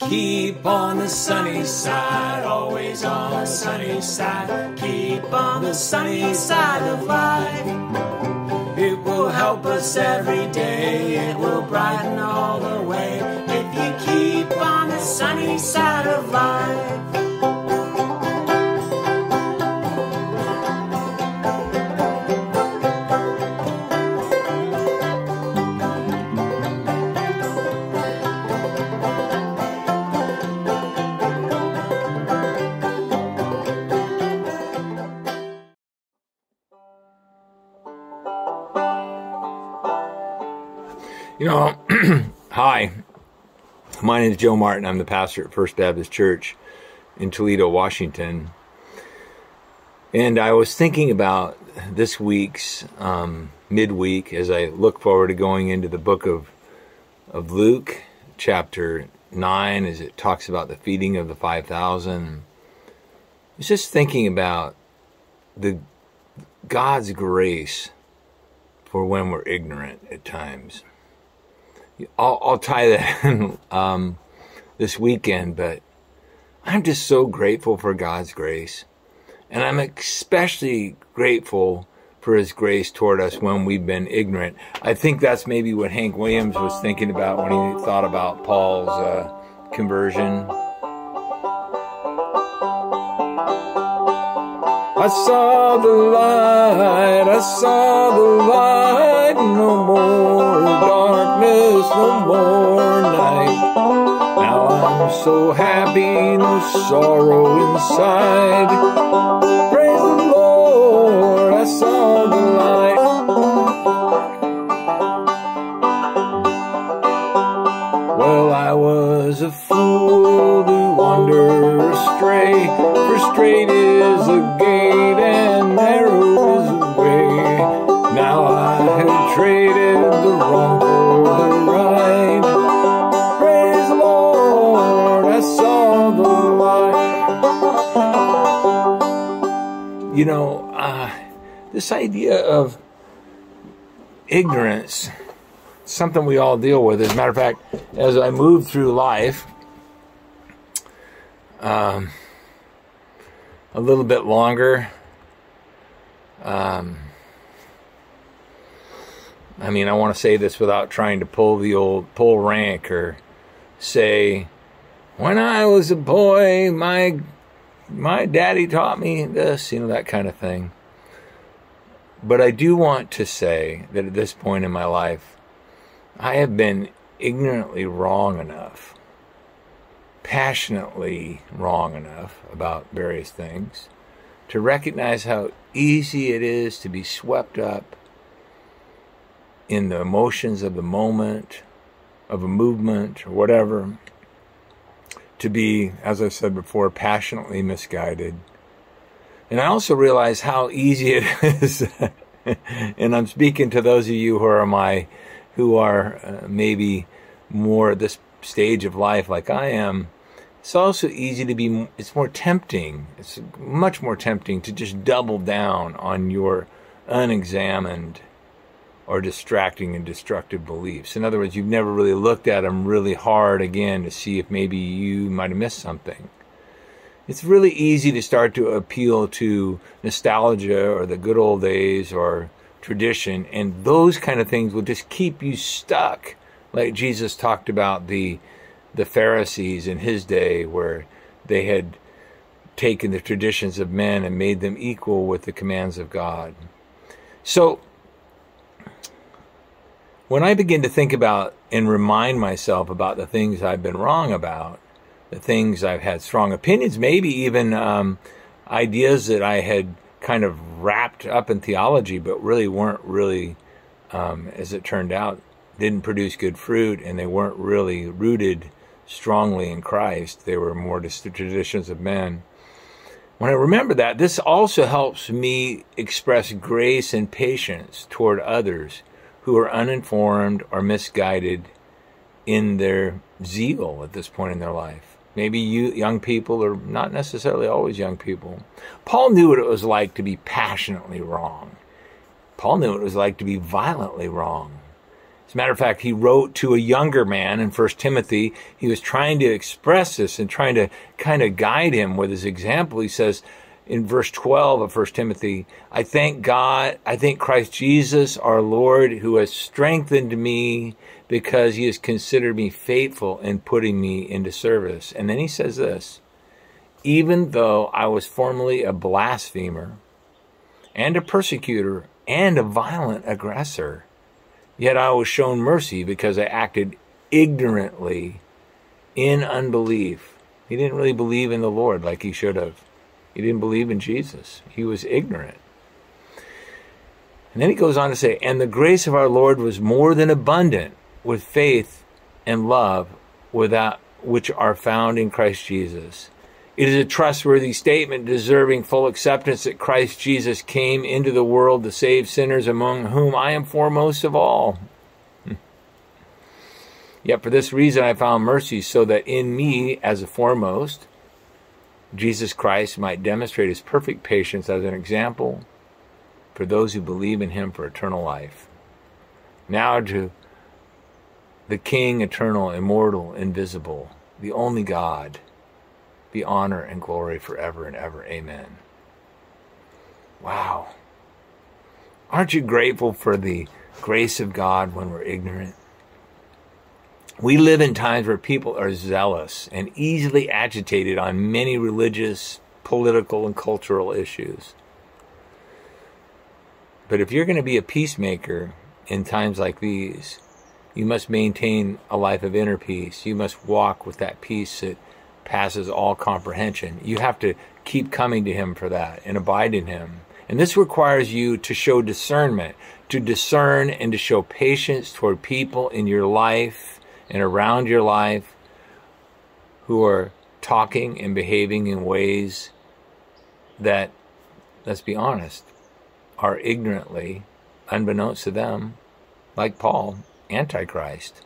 Keep on the sunny side, always on the sunny side. Keep on the sunny side of life. It will help us every day, it will brighten all the way. If you keep on the sunny side of life. You know, hi. My name is Joe Martin. I'm the pastor at First Baptist Church in Toledo, Washington. And I was thinking about this week's um, midweek as I look forward to going into the book of, of Luke, chapter 9, as it talks about the feeding of the 5,000. I was just thinking about the God's grace for when we're ignorant at times. I'll, I'll tie that in um, this weekend, but I'm just so grateful for God's grace. And I'm especially grateful for his grace toward us when we've been ignorant. I think that's maybe what Hank Williams was thinking about when he thought about Paul's uh, conversion. I saw the light, I saw the light, no more darkness, no more night. Now I'm so happy, no sorrow inside. Ignorance, something we all deal with. As a matter of fact, as I move through life, um, a little bit longer. Um, I mean, I want to say this without trying to pull the old pull rank or say, when I was a boy, my my daddy taught me this, you know, that kind of thing. But I do want to say that at this point in my life, I have been ignorantly wrong enough passionately wrong enough about various things to recognize how easy it is to be swept up in the emotions of the moment, of a movement, or whatever, to be, as I said before, passionately misguided. And I also realize how easy it is, and I'm speaking to those of you who are my, who are uh, maybe more at this stage of life like I am, it's also easy to be, it's more tempting, it's much more tempting to just double down on your unexamined or distracting and destructive beliefs. In other words, you've never really looked at them really hard again to see if maybe you might have missed something. It's really easy to start to appeal to nostalgia or the good old days or tradition, and those kind of things will just keep you stuck. Like Jesus talked about the the Pharisees in his day, where they had taken the traditions of men and made them equal with the commands of God. So, when I begin to think about and remind myself about the things I've been wrong about, things I've had strong opinions, maybe even um, ideas that I had kind of wrapped up in theology, but really weren't really, um, as it turned out, didn't produce good fruit, and they weren't really rooted strongly in Christ. They were more just the traditions of men. When I remember that, this also helps me express grace and patience toward others who are uninformed or misguided in their zeal at this point in their life. Maybe you young people or not necessarily always young people. Paul knew what it was like to be passionately wrong. Paul knew what it was like to be violently wrong. As a matter of fact, he wrote to a younger man in First Timothy. He was trying to express this and trying to kind of guide him with his example. He says in verse 12 of First Timothy, I thank God, I thank Christ Jesus, our Lord, who has strengthened me because he has considered me faithful in putting me into service. And then he says this, even though I was formerly a blasphemer and a persecutor and a violent aggressor, Yet I was shown mercy because I acted ignorantly in unbelief. He didn't really believe in the Lord like he should have. He didn't believe in Jesus. He was ignorant. And then he goes on to say, And the grace of our Lord was more than abundant with faith and love without which are found in Christ Jesus. It is a trustworthy statement deserving full acceptance that Christ Jesus came into the world to save sinners, among whom I am foremost of all. Hmm. Yet for this reason I found mercy, so that in me, as a foremost, Jesus Christ might demonstrate his perfect patience as an example for those who believe in him for eternal life. Now to the King, eternal, immortal, invisible, the only God be honor and glory forever and ever. Amen. Wow. Aren't you grateful for the grace of God when we're ignorant? We live in times where people are zealous and easily agitated on many religious, political, and cultural issues. But if you're going to be a peacemaker in times like these, you must maintain a life of inner peace. You must walk with that peace that passes all comprehension. You have to keep coming to Him for that and abide in Him. And this requires you to show discernment, to discern and to show patience toward people in your life and around your life who are talking and behaving in ways that, let's be honest, are ignorantly, unbeknownst to them, like Paul, Antichrist.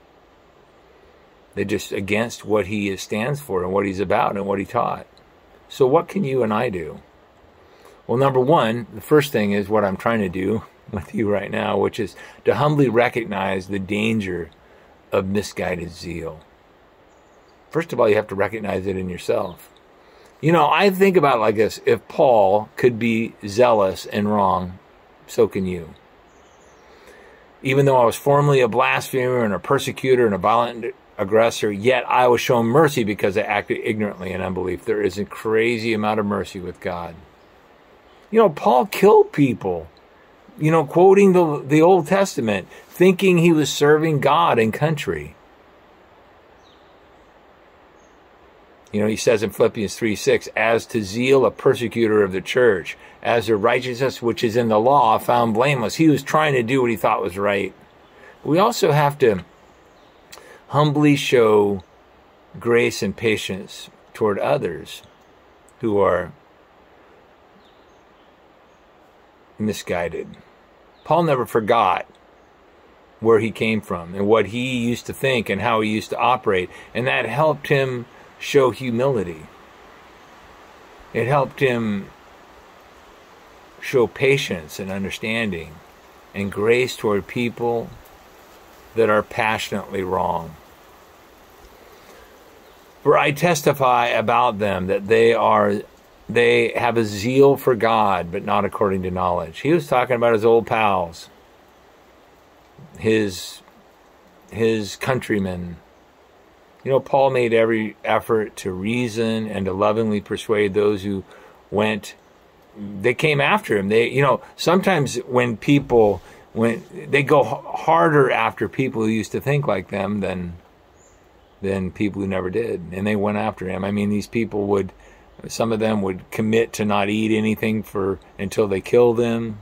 They're just against what he stands for and what he's about and what he taught. So, what can you and I do? Well, number one, the first thing is what I'm trying to do with you right now, which is to humbly recognize the danger of misguided zeal. First of all, you have to recognize it in yourself. You know, I think about it like this if Paul could be zealous and wrong, so can you. Even though I was formerly a blasphemer and a persecutor and a violent aggressor, yet I was shown mercy because I acted ignorantly in unbelief. There is a crazy amount of mercy with God. You know, Paul killed people, you know, quoting the, the Old Testament, thinking he was serving God and country. You know, he says in Philippians 3 6, as to zeal, a persecutor of the church, as the righteousness which is in the law found blameless. He was trying to do what he thought was right. We also have to humbly show grace and patience toward others who are misguided. Paul never forgot where he came from and what he used to think and how he used to operate, and that helped him show humility. It helped him show patience and understanding and grace toward people that are passionately wrong. For I testify about them that they are they have a zeal for God, but not according to knowledge. He was talking about his old pals, his his countrymen. You know, Paul made every effort to reason and to lovingly persuade those who went they came after him. They you know, sometimes when people when they go harder after people who used to think like them than than people who never did, and they went after him. I mean, these people would, some of them would commit to not eat anything for until they killed them.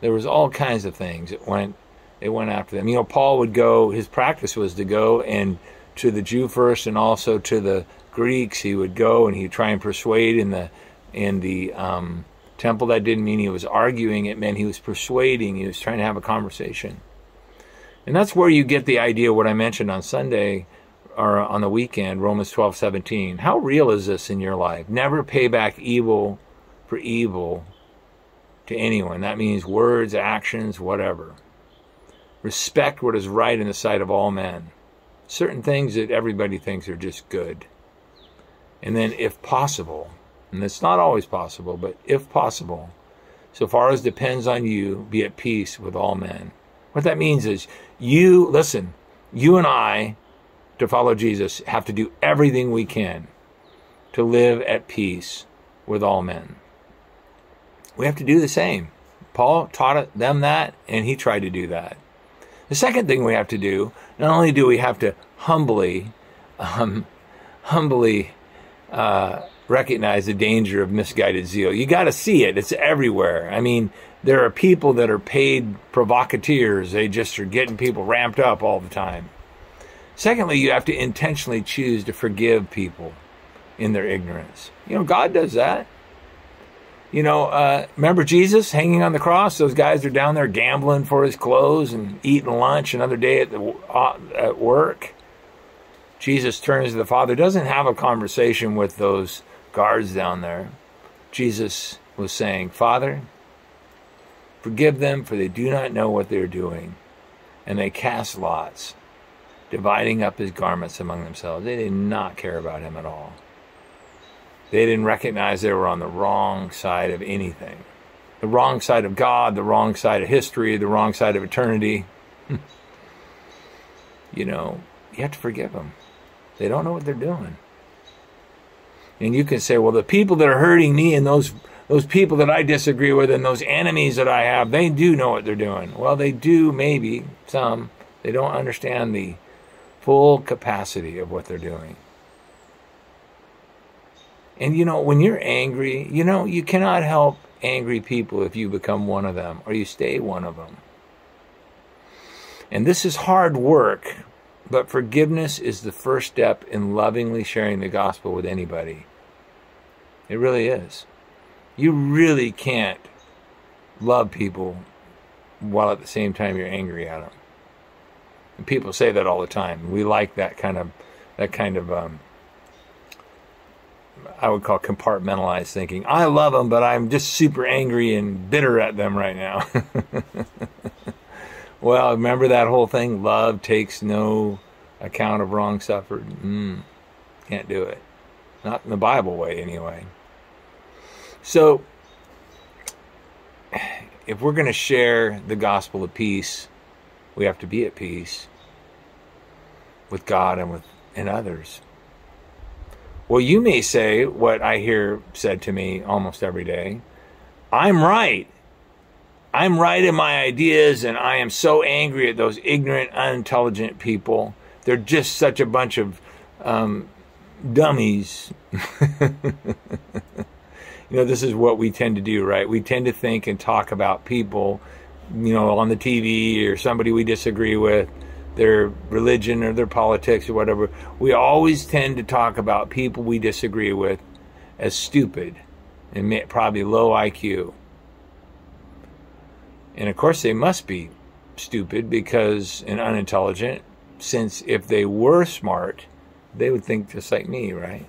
There was all kinds of things that went. They went after them. You know, Paul would go. His practice was to go and to the Jew first, and also to the Greeks. He would go and he'd try and persuade in the in the um, temple. That didn't mean he was arguing. It meant he was persuading. He was trying to have a conversation. And that's where you get the idea what I mentioned on Sunday or on the weekend, Romans 12, 17. How real is this in your life? Never pay back evil for evil to anyone. That means words, actions, whatever. Respect what is right in the sight of all men. Certain things that everybody thinks are just good. And then, if possible, and it's not always possible, but if possible, so far as depends on you, be at peace with all men. What that means is you, listen, you and I, to follow Jesus, have to do everything we can to live at peace with all men. We have to do the same. Paul taught them that, and he tried to do that. The second thing we have to do, not only do we have to humbly, um, humbly uh, recognize the danger of misguided zeal. You got to see it. It's everywhere. I mean, there are people that are paid provocateurs. They just are getting people ramped up all the time. Secondly, you have to intentionally choose to forgive people in their ignorance. You know, God does that. You know, uh, remember Jesus hanging on the cross? Those guys are down there gambling for his clothes and eating lunch another day at, the, uh, at work. Jesus turns to the Father, doesn't have a conversation with those guards down there. Jesus was saying, Father, forgive them, for they do not know what they're doing. And they cast lots, dividing up his garments among themselves. They did not care about him at all. They didn't recognize they were on the wrong side of anything the wrong side of God, the wrong side of history, the wrong side of eternity. you know, you have to forgive them. They don't know what they're doing. And you can say, well, the people that are hurting me and those those people that I disagree with and those enemies that I have, they do know what they're doing. Well, they do maybe some. They don't understand the full capacity of what they're doing. And you know, when you're angry, you know, you cannot help angry people if you become one of them or you stay one of them. And this is hard work, but forgiveness is the first step in lovingly sharing the gospel with anybody. It really is. You really can't love people while at the same time you're angry at them. And people say that all the time. We like that kind of that kind of um, I would call compartmentalized thinking. I love them, but I'm just super angry and bitter at them right now. well, remember that whole thing? Love takes no account of wrong suffered. Mm, can't do it. Not in the Bible way, anyway. So, if we're going to share the gospel of peace, we have to be at peace with God and with and others. Well, you may say what I hear said to me almost every day I'm right. I'm right in my ideas, and I am so angry at those ignorant, unintelligent people. They're just such a bunch of um, dummies. you know, this is what we tend to do, right? We tend to think and talk about people, you know, on the TV or somebody we disagree with their religion or their politics or whatever, we always tend to talk about people we disagree with as stupid and probably low IQ. And of course, they must be stupid because and unintelligent, since if they were smart, they would think just like me, right?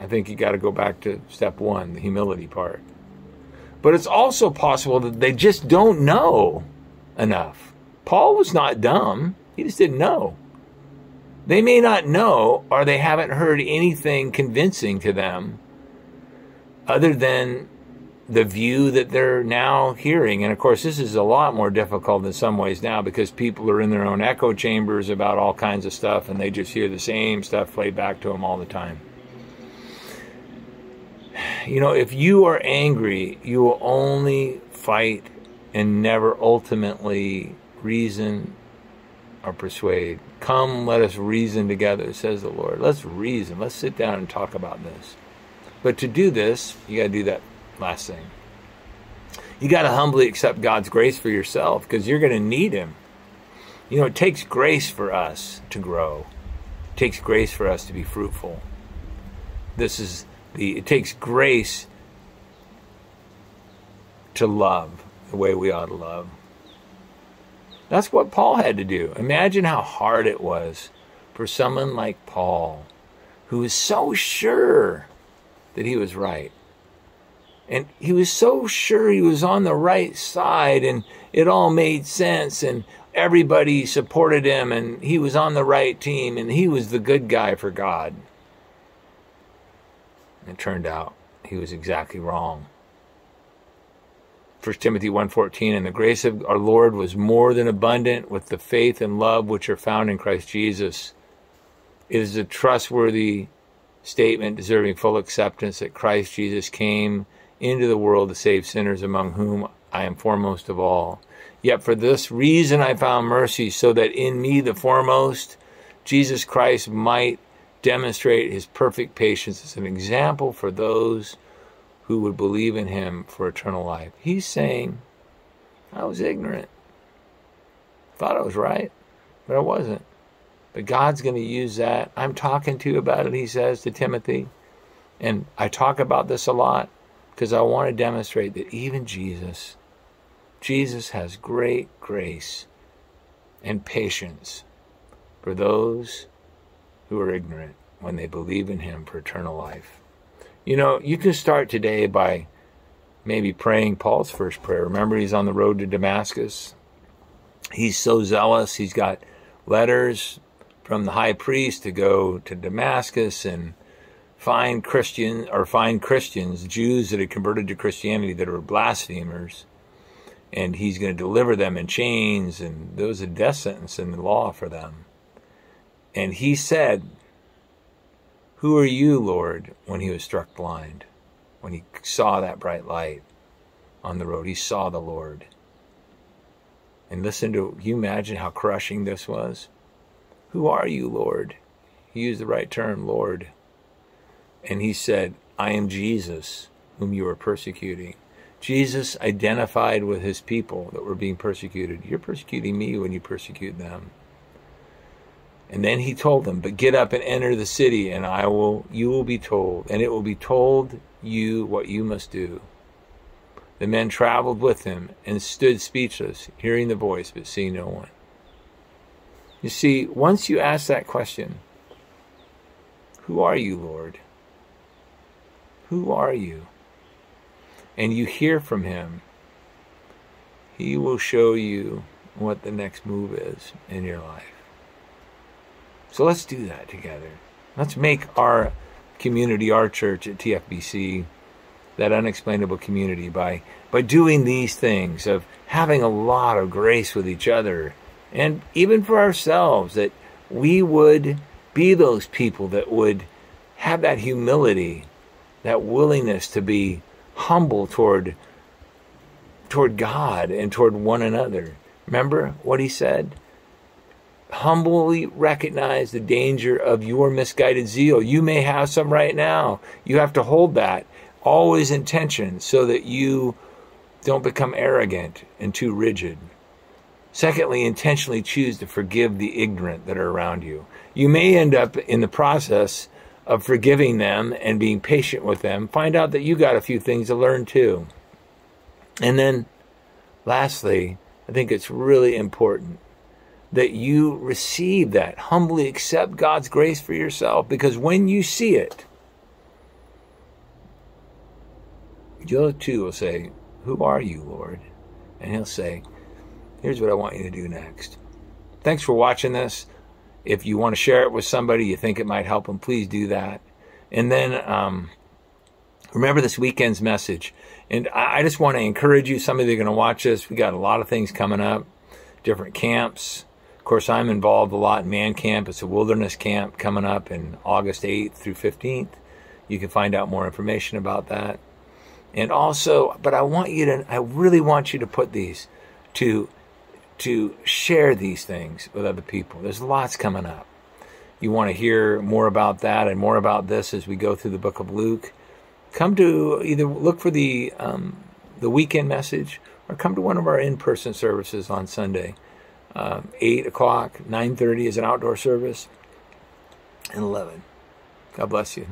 I think you got to go back to step one, the humility part. But it's also possible that they just don't know enough. Paul was not dumb, he just didn't know. They may not know, or they haven't heard anything convincing to them other than the view that they're now hearing. And of course, this is a lot more difficult in some ways now because people are in their own echo chambers about all kinds of stuff and they just hear the same stuff played back to them all the time. You know, if you are angry, you will only fight and never ultimately reason or persuade. Come, let us reason together, says the Lord. Let's reason. Let's sit down and talk about this. But to do this, you got to do that last thing. You got to humbly accept God's grace for yourself because you're going to need Him. You know, it takes grace for us to grow. It takes grace for us to be fruitful. This is the it takes grace to love the way we ought to love. That's what Paul had to do. Imagine how hard it was for someone like Paul, who was so sure that he was right. And he was so sure he was on the right side and it all made sense and everybody supported him and he was on the right team and he was the good guy for God. It turned out he was exactly wrong. 1 Timothy 1:14 and the grace of our Lord was more than abundant with the faith and love which are found in Christ Jesus. It is a trustworthy statement deserving full acceptance that Christ Jesus came into the world to save sinners among whom I am foremost of all. Yet for this reason I found mercy so that in me the foremost Jesus Christ might demonstrate his perfect patience as an example for those who would believe in him for eternal life. He's saying, I was ignorant. Thought I was right, but I wasn't. But God's going to use that. I'm talking to you about it, he says to Timothy. And I talk about this a lot because I want to demonstrate that even Jesus, Jesus has great grace and patience for those who are ignorant when they believe in him for eternal life. You know, you can start today by maybe praying Paul's first prayer. Remember, he's on the road to Damascus. He's so zealous. He's got letters from the high priest to go to Damascus and find Christian or find Christians, Jews that had converted to Christianity that were blasphemers, and he's going to deliver them in chains, and there was a death sentence in the law for them. And he said, who are you, Lord, when he was struck blind? When he saw that bright light on the road, he saw the Lord. And listen to, you imagine how crushing this was? Who are you, Lord? He used the right term, Lord. And he said, I am Jesus, whom you are persecuting. Jesus identified with his people that were being persecuted. You're persecuting me when you persecute them. And then he told them, But get up and enter the city, and I will you will be told, and it will be told you what you must do. The men traveled with him and stood speechless, hearing the voice, but seeing no one. You see, once you ask that question, Who are you, Lord? Who are you? And you hear from him, he will show you what the next move is in your life. So let's do that together. Let's make our community, our church at TFBC, that unexplainable community by by doing these things of having a lot of grace with each other and even for ourselves that we would be those people that would have that humility that willingness to be humble toward toward God and toward one another remember what he said humbly recognize the danger of your misguided zeal. You may have some right now. You have to hold that always in tension so that you don't become arrogant and too rigid. Secondly, intentionally choose to forgive the ignorant that are around you. You may end up in the process of forgiving them and being patient with them, find out that you got a few things to learn too. And then, lastly, I think it's really important that you receive that. Humbly accept God's grace for yourself because when you see it, you too will say, Who are you, Lord? And he'll say, Here's what I want you to do next. Thanks for watching this. If you want to share it with somebody you think it might help them, please do that. And then um, remember this weekend's message. And I just want to encourage you, some of you are going to watch this. We got a lot of things coming up, different camps, of course, I'm involved a lot in Man Camp. It's a wilderness camp coming up in August 8th through 15th. You can find out more information about that. And also, but I want you to, I really want you to put these to, to share these things with other people. There's lots coming up. You want to hear more about that and more about this as we go through the book of Luke. Come to either look for the um, the weekend message or come to one of our in-person services on Sunday um, 8 o'clock, 9.30 is an outdoor service, and 11. God bless you.